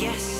yes.